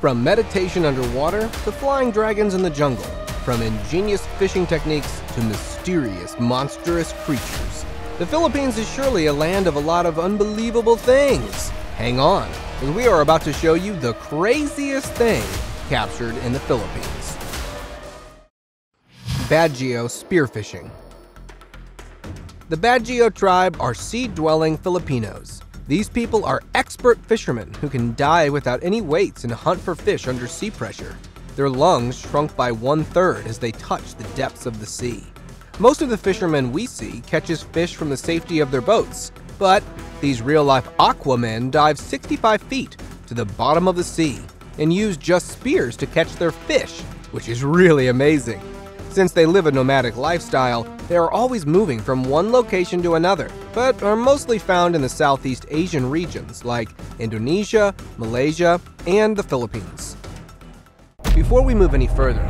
From meditation underwater to flying dragons in the jungle, from ingenious fishing techniques to mysterious, monstrous creatures. The Philippines is surely a land of a lot of unbelievable things. Hang on, as we are about to show you the craziest thing captured in the Philippines. Bajau Spearfishing The Bajau tribe are sea-dwelling Filipinos. These people are expert fishermen who can dive without any weights and hunt for fish under sea pressure. Their lungs shrunk by one-third as they touch the depths of the sea. Most of the fishermen we see catches fish from the safety of their boats, but these real-life aquamen dive 65 feet to the bottom of the sea and use just spears to catch their fish, which is really amazing. Since they live a nomadic lifestyle, they are always moving from one location to another, but are mostly found in the Southeast Asian regions like Indonesia, Malaysia, and the Philippines. Before we move any further,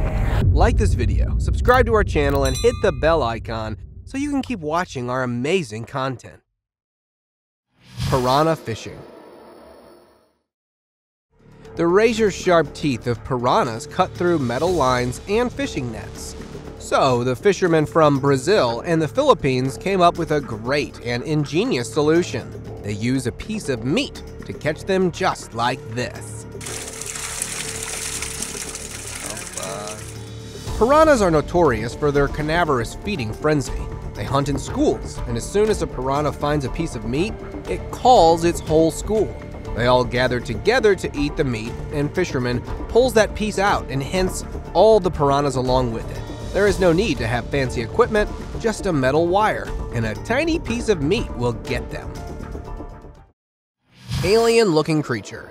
like this video, subscribe to our channel, and hit the bell icon so you can keep watching our amazing content. Piranha Fishing The razor-sharp teeth of piranhas cut through metal lines and fishing nets. So, the fishermen from Brazil and the Philippines came up with a great and ingenious solution. They use a piece of meat to catch them just like this. Piranhas are notorious for their carnivorous feeding frenzy. They hunt in schools, and as soon as a piranha finds a piece of meat, it calls its whole school. They all gather together to eat the meat, and fisherman pulls that piece out and hence all the piranhas along with it. There is no need to have fancy equipment, just a metal wire, and a tiny piece of meat will get them. Alien looking creature.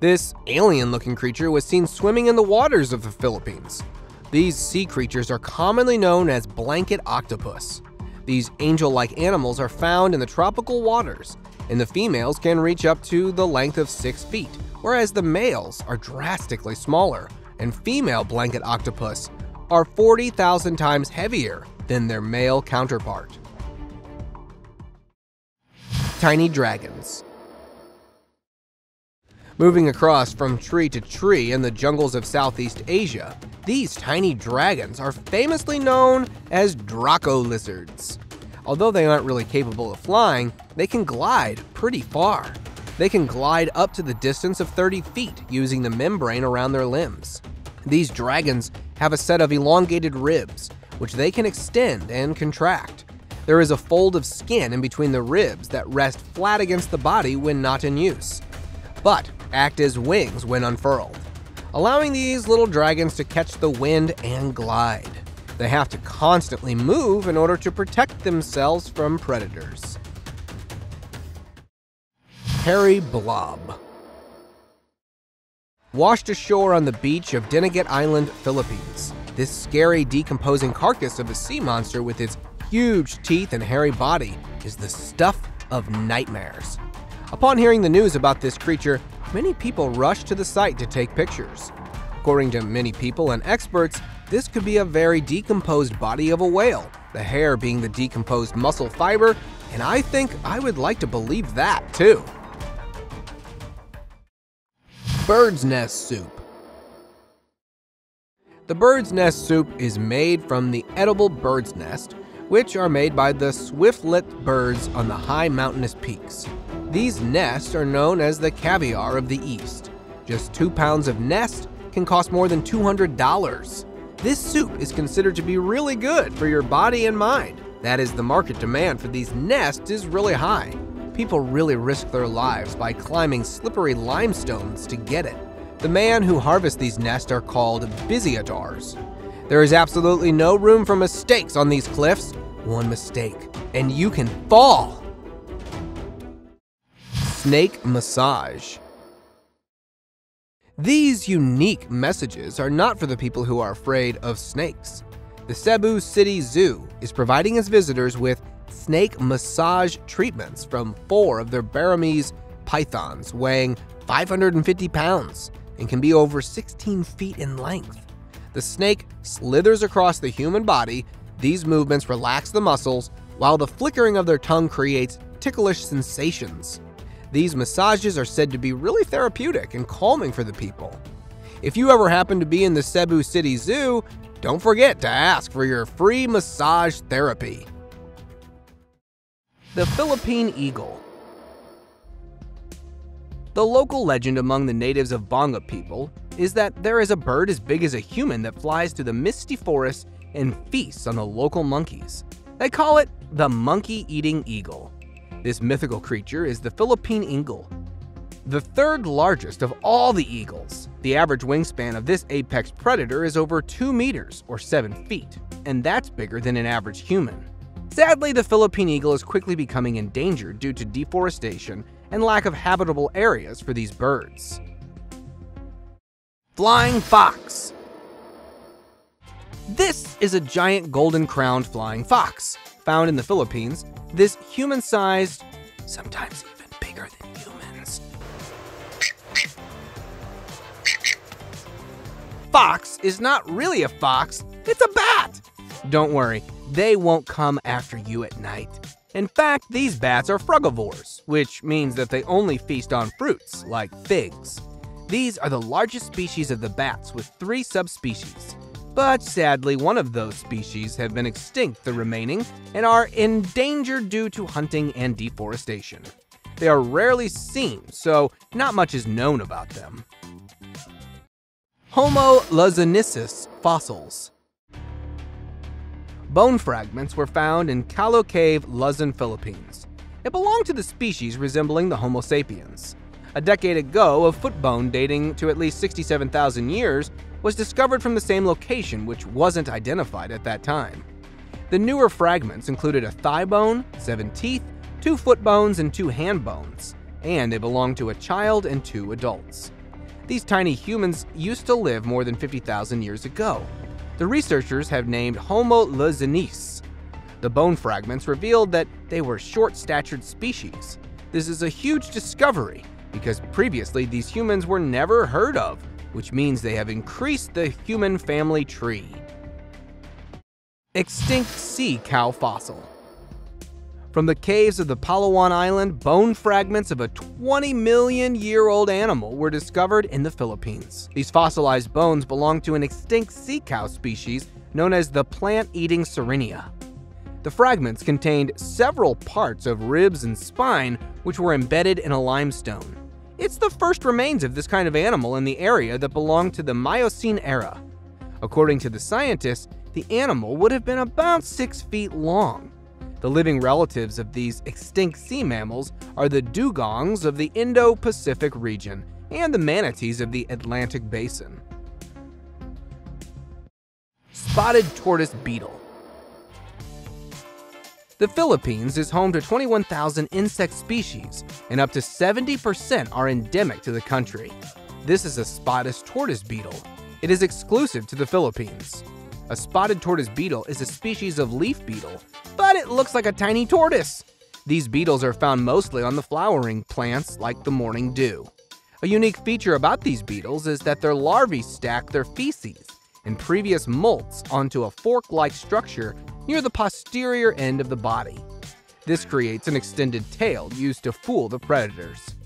This alien looking creature was seen swimming in the waters of the Philippines. These sea creatures are commonly known as blanket octopus. These angel like animals are found in the tropical waters, and the females can reach up to the length of 6 feet, whereas the males are drastically smaller, and female blanket octopus are 40,000 times heavier than their male counterpart. Tiny dragons. Moving across from tree to tree in the jungles of Southeast Asia, these tiny dragons are famously known as Draco lizards. Although they aren't really capable of flying, they can glide pretty far. They can glide up to the distance of 30 feet using the membrane around their limbs. These dragons have a set of elongated ribs, which they can extend and contract. There is a fold of skin in between the ribs that rest flat against the body when not in use, but act as wings when unfurled, allowing these little dragons to catch the wind and glide. They have to constantly move in order to protect themselves from predators. Hairy Blob Washed ashore on the beach of Dinagat Island, Philippines, this scary decomposing carcass of a sea monster with its huge teeth and hairy body is the stuff of nightmares. Upon hearing the news about this creature, many people rushed to the site to take pictures. According to many people and experts, this could be a very decomposed body of a whale, the hair being the decomposed muscle fiber, and I think I would like to believe that too. Bird's Nest Soup The bird's nest soup is made from the edible bird's nest, which are made by the swiftlet birds on the high mountainous peaks. These nests are known as the caviar of the East. Just two pounds of nest can cost more than $200. This soup is considered to be really good for your body and mind. That is, the market demand for these nests is really high. People really risk their lives by climbing slippery limestones to get it. The man who harvests these nests are called biziatars. There is absolutely no room for mistakes on these cliffs. One mistake, and you can fall. Snake Massage These unique messages are not for the people who are afraid of snakes. The Cebu City Zoo is providing its visitors with snake massage treatments from four of their Burmese pythons weighing 550 pounds and can be over 16 feet in length. The snake slithers across the human body. These movements relax the muscles, while the flickering of their tongue creates ticklish sensations. These massages are said to be really therapeutic and calming for the people. If you ever happen to be in the Cebu City Zoo, don't forget to ask for your free massage therapy. The Philippine Eagle The local legend among the natives of Bonga people is that there is a bird as big as a human that flies through the misty forest and feasts on the local monkeys. They call it the monkey-eating eagle. This mythical creature is the Philippine eagle, the third largest of all the eagles. The average wingspan of this apex predator is over 2 meters or 7 feet, and that's bigger than an average human. Sadly, the Philippine eagle is quickly becoming endangered due to deforestation and lack of habitable areas for these birds. Flying Fox This is a giant golden-crowned flying fox. Found in the Philippines, this human-sized, sometimes even bigger than humans, fox is not really a fox, it's a bat! Don't worry, they won't come after you at night. In fact, these bats are frugivores, which means that they only feast on fruits, like figs. These are the largest species of the bats with three subspecies. But sadly, one of those species have been extinct, the remaining, and are endangered due to hunting and deforestation. They are rarely seen, so not much is known about them. Homo luzonensis fossils. Bone fragments were found in Callao Cave, Luzon, Philippines. It belonged to the species resembling the Homo sapiens. A decade ago, a foot bone dating to at least 67,000 years was discovered from the same location, which wasn't identified at that time. The newer fragments included a thigh bone, seven teeth, two foot bones, and two hand bones, and they belonged to a child and two adults. These tiny humans used to live more than 50,000 years ago. The researchers have named Homo luzonensis. The bone fragments revealed that they were short-statured species. This is a huge discovery because previously these humans were never heard of, which means they have increased the human family tree. Extinct sea cow fossil. From the caves of the Palawan Island, bone fragments of a 20 million year old animal were discovered in the Philippines. These fossilized bones belong to an extinct sea cow species known as the plant eating Sirenia. The fragments contained several parts of ribs and spine which were embedded in a limestone. It's the first remains of this kind of animal in the area that belonged to the Miocene era. According to the scientists, the animal would have been about 6 feet long. The living relatives of these extinct sea mammals are the dugongs of the Indo-Pacific region and the manatees of the Atlantic basin. Spotted tortoise beetle The Philippines is home to 21,000 insect species, and up to 70% are endemic to the country. This is a spotted tortoise beetle. It is exclusive to the Philippines. A spotted tortoise beetle is a species of leaf beetle, but it looks like a tiny tortoise. These beetles are found mostly on the flowering plants like the morning dew. A unique feature about these beetles is that their larvae stack their feces and previous molts onto a fork-like structure near the posterior end of the body. This creates an extended tail used to fool the predators.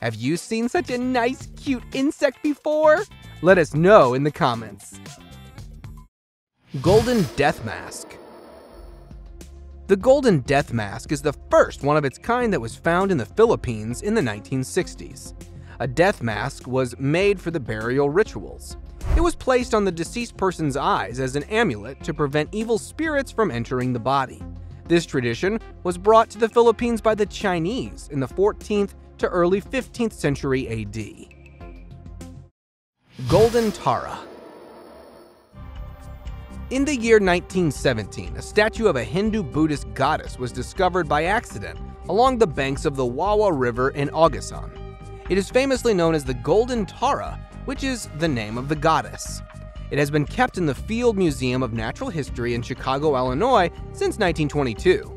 Have you seen such a nice, cute insect before? Let us know in the comments. Golden Death Mask The Golden Death Mask is the first one of its kind that was found in the Philippines in the 1960s. A death mask was made for the burial rituals. It was placed on the deceased person's eyes as an amulet to prevent evil spirits from entering the body. This tradition was brought to the Philippines by the Chinese in the 14th to early 15th century AD. Golden Tara in the year 1917, a statue of a Hindu Buddhist goddess was discovered by accident along the banks of the Wawa River in Agusan. It is famously known as the Golden Tara, which is the name of the goddess. It has been kept in the Field Museum of Natural History in Chicago, Illinois since 1922.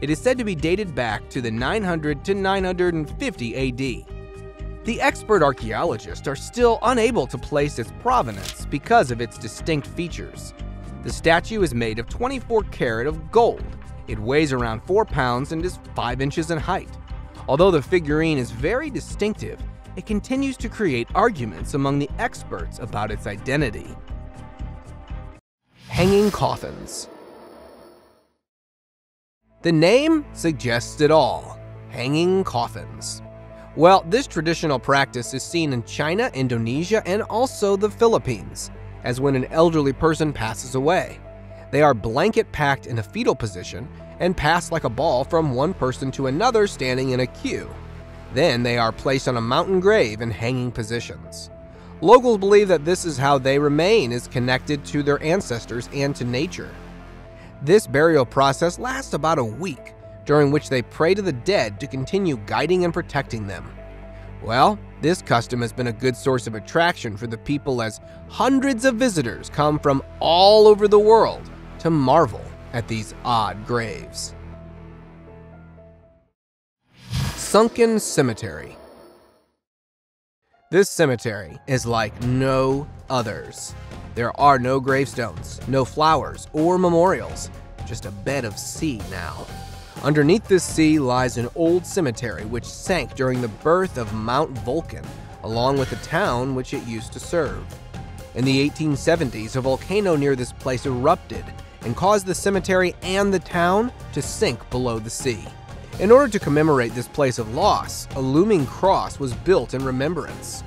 It is said to be dated back to the 900 to 950 AD. The expert archaeologists are still unable to place its provenance because of its distinct features. The statue is made of 24 karat of gold. It weighs around 4 pounds and is 5 inches in height. Although the figurine is very distinctive, it continues to create arguments among the experts about its identity. Hanging coffins. The name suggests it all hanging coffins. Well, this traditional practice is seen in China, Indonesia, and also the Philippines, as when an elderly person passes away. They are blanket packed in a fetal position and pass like a ball from one person to another standing in a queue. Then they are placed on a mountain grave in hanging positions. Locals believe that this is how they remain is connected to their ancestors and to nature. This burial process lasts about a week, during which they pray to the dead to continue guiding and protecting them. Well, this custom has been a good source of attraction for the people as hundreds of visitors come from all over the world to marvel at these odd graves. Sunken Cemetery This cemetery is like no others. There are no gravestones, no flowers, or memorials, just a bed of sea now. Underneath this sea lies an old cemetery which sank during the birth of Mount Vulcan, along with the town which it used to serve. In the 1870s, a volcano near this place erupted and caused the cemetery and the town to sink below the sea. In order to commemorate this place of loss, a looming cross was built in remembrance.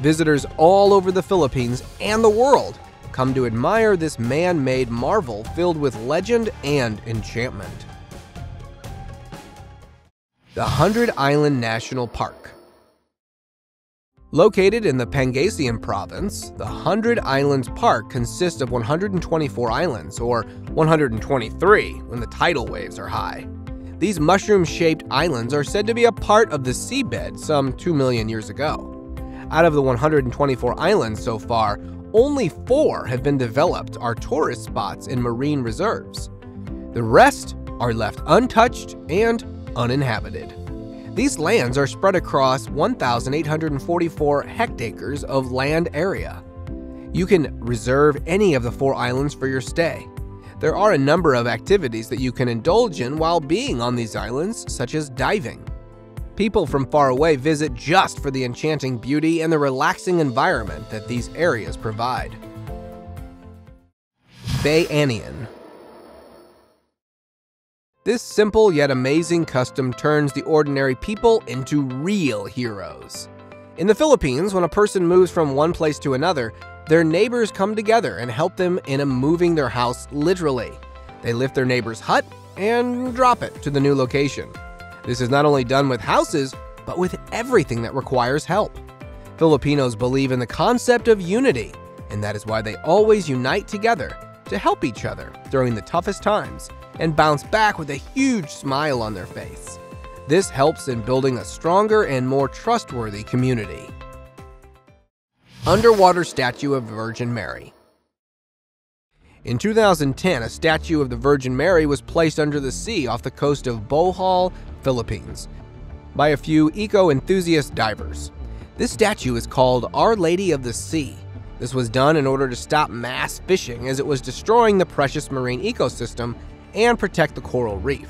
Visitors all over the Philippines and the world come to admire this man made marvel filled with legend and enchantment. The Hundred Island National Park. Located in the Pangasinan province, the Hundred Islands Park consists of 124 islands, or 123 when the tidal waves are high. These mushroom shaped islands are said to be a part of the seabed some 2 million years ago. Out of the 124 islands so far, only four have been developed are tourist spots and marine reserves. The rest are left untouched and uninhabited. These lands are spread across 1,844 hectares of land area. You can reserve any of the four islands for your stay. There are a number of activities that you can indulge in while being on these islands, such as diving. People from far away visit just for the enchanting beauty and the relaxing environment that these areas provide. Bayanihan This simple yet amazing custom turns the ordinary people into real heroes. In the Philippines, when a person moves from one place to another, their neighbors come together and help them in moving their house literally. They lift their neighbor's hut and drop it to the new location. This is not only done with houses, but with everything that requires help. Filipinos believe in the concept of unity, and that is why they always unite together to help each other during the toughest times and bounce back with a huge smile on their face. This helps in building a stronger and more trustworthy community. Underwater statue of Virgin Mary. In 2010, a statue of the Virgin Mary was placed under the sea off the coast of Bohol, Philippines, by a few eco enthusiast divers. This statue is called Our Lady of the Sea. This was done in order to stop mass fishing as it was destroying the precious marine ecosystem and protect the coral reef.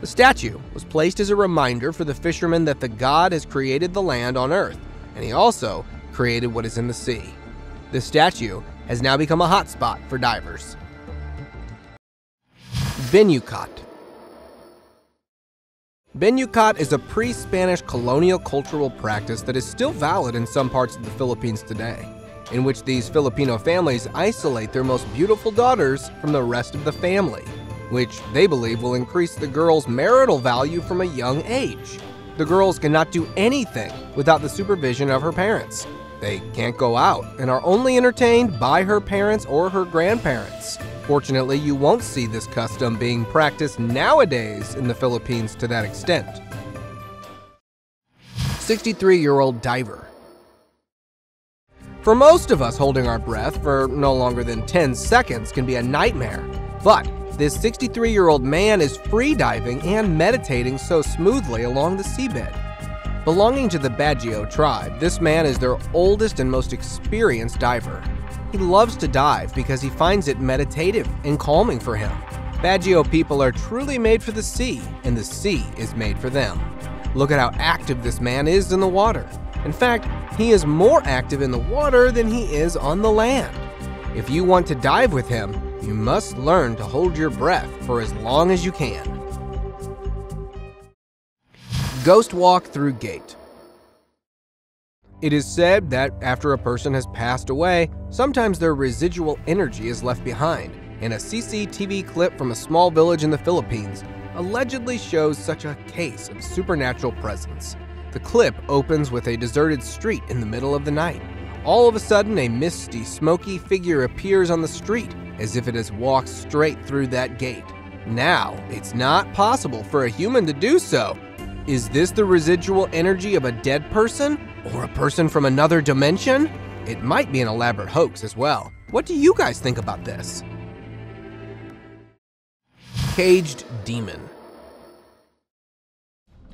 The statue was placed as a reminder for the fishermen that the God has created the land on earth, and he also created what is in the sea. This statue has now become a hotspot for divers. Binukot Binukot is a pre-Spanish colonial cultural practice that is still valid in some parts of the Philippines today, in which these Filipino families isolate their most beautiful daughters from the rest of the family, which they believe will increase the girl's marital value from a young age. The girls cannot do anything without the supervision of her parents, they can't go out and are only entertained by her parents or her grandparents. Fortunately, you won't see this custom being practiced nowadays in the Philippines to that extent. 63 year old diver. For most of us, holding our breath for no longer than 10 seconds can be a nightmare. But this 63 year old man is free diving and meditating so smoothly along the seabed. Belonging to the Bajau tribe, this man is their oldest and most experienced diver. He loves to dive because he finds it meditative and calming for him. Bajau people are truly made for the sea, and the sea is made for them. Look at how active this man is in the water. In fact, he is more active in the water than he is on the land. If you want to dive with him, you must learn to hold your breath for as long as you can. Ghost Walk Through Gate It is said that after a person has passed away, sometimes their residual energy is left behind, and a CCTV clip from a small village in the Philippines allegedly shows such a case of supernatural presence. The clip opens with a deserted street in the middle of the night. All of a sudden, a misty, smoky figure appears on the street as if it has walked straight through that gate. Now, it's not possible for a human to do so. Is this the residual energy of a dead person? Or a person from another dimension? It might be an elaborate hoax as well. What do you guys think about this? Caged Demon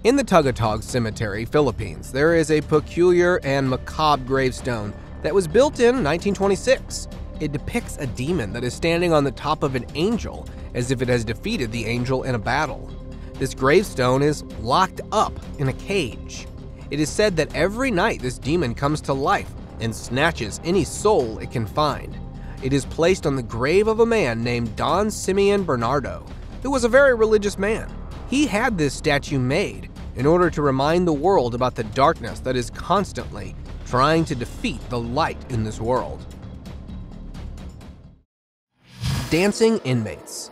In the Tugatog Cemetery, Philippines, there is a peculiar and macabre gravestone that was built in 1926. It depicts a demon that is standing on the top of an angel as if it has defeated the angel in a battle. This gravestone is locked up in a cage. It is said that every night this demon comes to life and snatches any soul it can find. It is placed on the grave of a man named Don Simeon Bernardo, who was a very religious man. He had this statue made in order to remind the world about the darkness that is constantly trying to defeat the light in this world. Dancing inmates.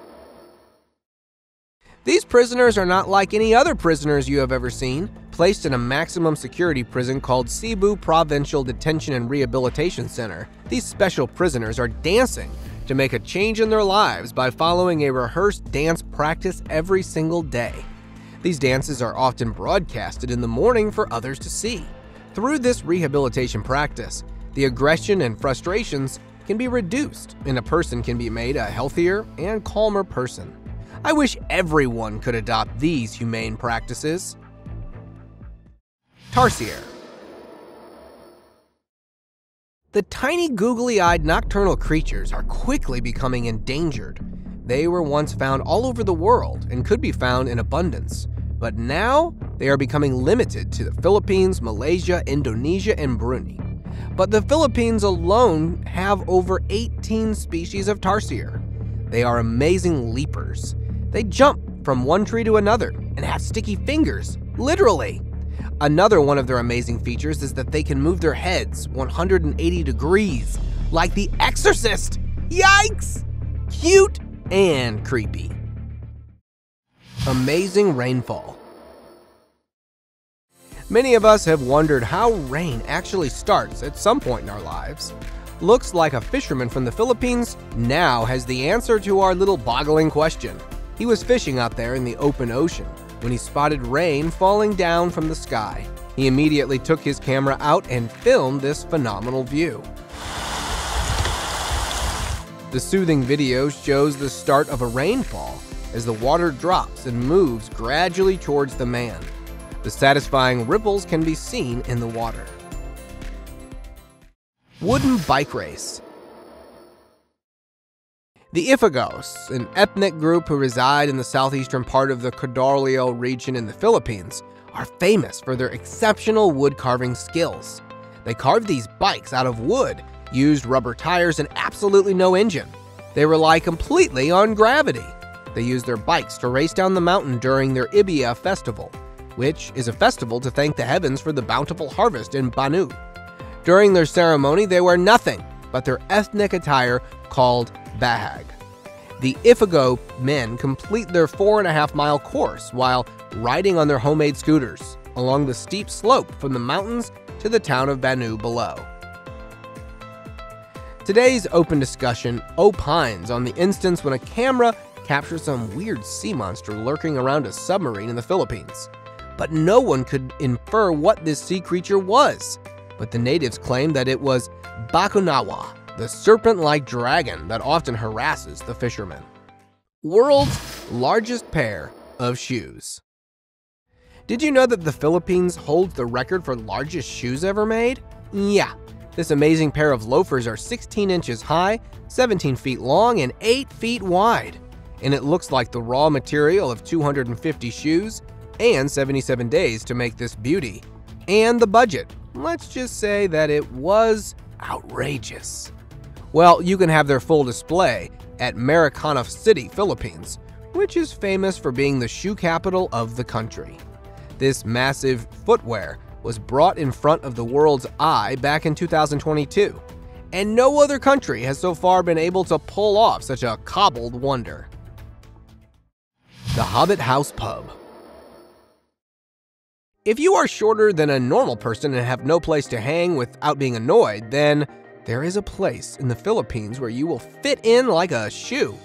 These prisoners are not like any other prisoners you have ever seen, placed in a maximum security prison called Cebu Provincial Detention and Rehabilitation Center. These special prisoners are dancing to make a change in their lives by following a rehearsed dance practice every single day. These dances are often broadcasted in the morning for others to see. Through this rehabilitation practice, the aggression and frustrations can be reduced and a person can be made a healthier and calmer person. I wish everyone could adopt these humane practices. Tarsier the tiny googly eyed nocturnal creatures are quickly becoming endangered. They were once found all over the world and could be found in abundance, but now they are becoming limited to the Philippines, Malaysia, Indonesia, and Brunei. But the Philippines alone have over 18 species of tarsier. They are amazing leapers. They jump from one tree to another and have sticky fingers, literally. Another one of their amazing features is that they can move their heads 180 degrees, like The Exorcist! Yikes! Cute and creepy. Amazing rainfall. Many of us have wondered how rain actually starts at some point in our lives. Looks like a fisherman from the Philippines now has the answer to our little boggling question. He was fishing out there in the open ocean when he spotted rain falling down from the sky. He immediately took his camera out and filmed this phenomenal view. The soothing video shows the start of a rainfall as the water drops and moves gradually towards the man. The satisfying ripples can be seen in the water. Wooden Bike Race the Ifugaos, an ethnic group who reside in the southeastern part of the Cordillera region in the Philippines, are famous for their exceptional wood carving skills. They carved these bikes out of wood, used rubber tires, and absolutely no engine. They rely completely on gravity. They use their bikes to race down the mountain during their Imbayah festival, which is a festival to thank the heavens for the bountiful harvest in Banaue. During their ceremony, they wear nothing but their ethnic attire called bahag. The Ifugao men complete their four and a half mile course while riding on their homemade scooters along the steep slope from the mountains to the town of Banaue below. Today's open discussion opines on the instance when a camera captures some weird sea monster lurking around a submarine in the Philippines. But no one could infer what this sea creature was. But the natives claimed that it was Bakunawa, the serpent like dragon that often harasses the fishermen. World's largest pair of shoes. Did you know that the Philippines holds the record for largest shoes ever made? Yeah, this amazing pair of loafers are 16 inches high, 17 feet long, and 8 feet wide. And it looks like the raw material of 250 shoes and 77 days to make this beauty. And the budget. Let's just say that it was outrageous. Well, you can have their full display at Marikina City, Philippines, which is famous for being the shoe capital of the country. This massive footwear was brought in front of the world's eye back in 2022, and no other country has so far been able to pull off such a cobbled wonder. The Hobbit House Pub If you are shorter than a normal person and have no place to hang without being annoyed, then there is a place in the Philippines where you will fit in like a shoe.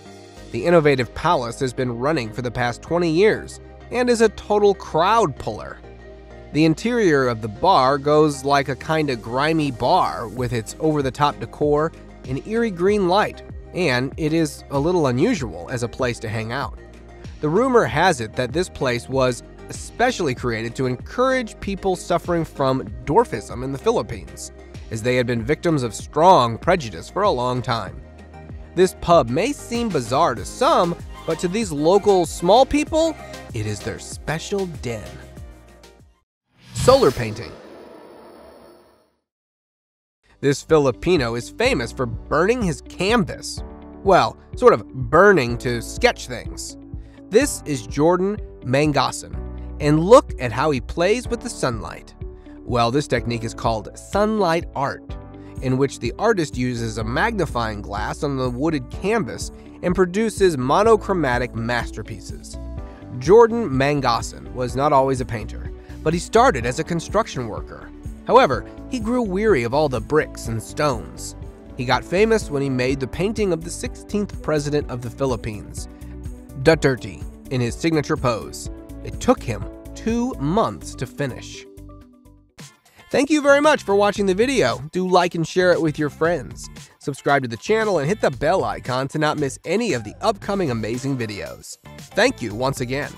The innovative palace has been running for the past 20 years and is a total crowd puller. The interior of the bar goes like a kinda grimy bar with its over the top decor and eerie green light, and it is a little unusual as a place to hang out. The rumor has it that this place was especially created to encourage people suffering from dwarfism in the Philippines as they had been victims of strong prejudice for a long time. This pub may seem bizarre to some, but to these local small people, it is their special den. Solar painting. This Filipino is famous for burning his canvas. Well, sort of burning to sketch things. This is Jordan Mang-osan, and look at how he plays with the sunlight. Well, this technique is called sunlight art, in which the artist uses a magnifying glass on the wooded canvas and produces monochromatic masterpieces. Jordan Mang-osan was not always a painter, but he started as a construction worker. However, he grew weary of all the bricks and stones. He got famous when he made the painting of the 16th president of the Philippines, Duterte, in his signature pose. It took him two months to finish. Thank you very much for watching the video. Do like and share it with your friends. Subscribe to the channel and hit the bell icon to not miss any of the upcoming amazing videos. Thank you once again.